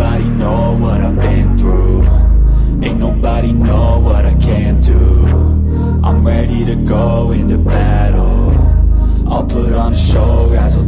Nobody know what I've been through. Ain't nobody know what I can do. I'm ready to go into battle. I'll put on a show, razzle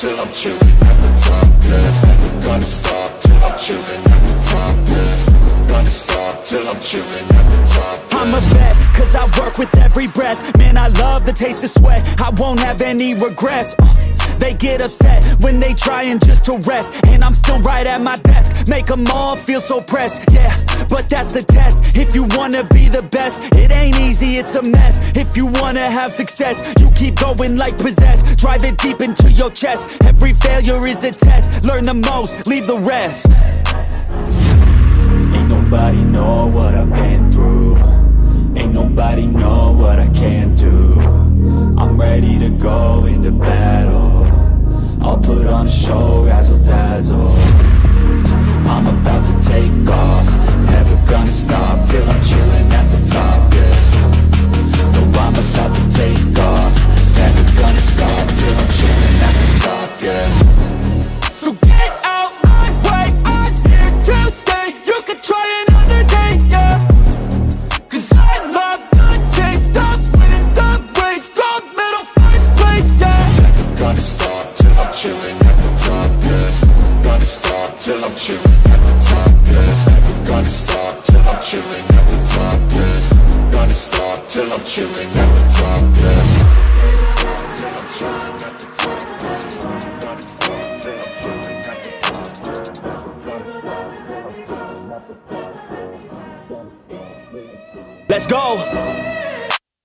till I'm chilling at the top, yeah Never gonna stop till I'm chilling at the top, yeah Gonna stop till I'm chilling at the top, yeah. I'm a vet, cause I work with every breath. Man, I love the taste of sweat. I won't have any regrets. Uh, They get upset when they trying just to rest. And I'm still right at my desk. Make them all feel so pressed, yeah. But that's the test. If you wanna be the best It ain't easy, it's a mess. If you wanna have success You keep going like possessed. Drive it deep into your chest. Every failure is a test. Learn the most, leave the rest. Ain't nobody know chilling at the top, yeah Gonna stop till I'm chilling at the top, yeah Let's go.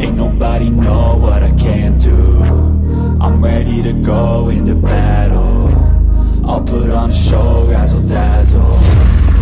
Ain't nobody know what I can do. I'm ready to go into battle. I'll put on a show, razzle dazzle